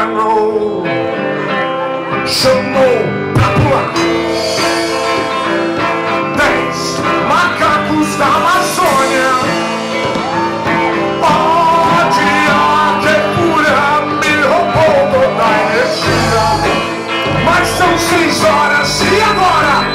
inferno chamou pra pular. Dez macacos da Amazônia. Ó dia que fúria me roubou toda a energia. Mas são seis horas e agora